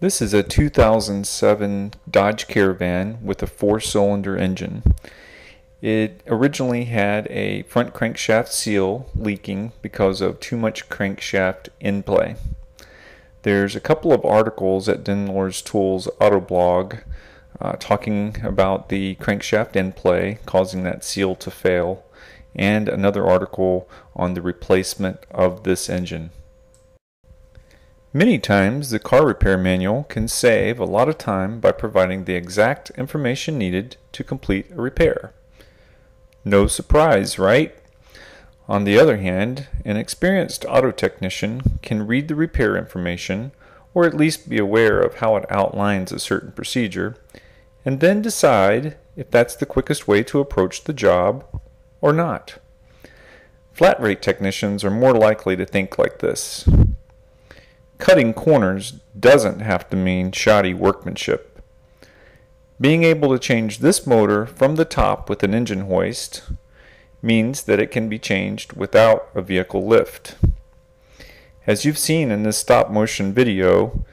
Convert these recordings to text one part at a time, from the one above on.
This is a 2007 Dodge Caravan with a four-cylinder engine. It originally had a front crankshaft seal leaking because of too much crankshaft in play. There's a couple of articles at DenLors Tools Autoblog uh, talking about the crankshaft in play causing that seal to fail and another article on the replacement of this engine. Many times the car repair manual can save a lot of time by providing the exact information needed to complete a repair. No surprise, right? On the other hand, an experienced auto technician can read the repair information or at least be aware of how it outlines a certain procedure and then decide if that's the quickest way to approach the job or not. Flat rate technicians are more likely to think like this. Cutting corners doesn't have to mean shoddy workmanship. Being able to change this motor from the top with an engine hoist means that it can be changed without a vehicle lift. As you've seen in this stop motion video,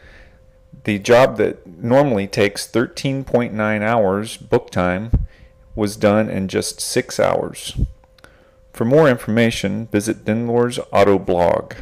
the job that normally takes 13.9 hours book time was done in just 6 hours. For more information, visit DenLor's Auto blog.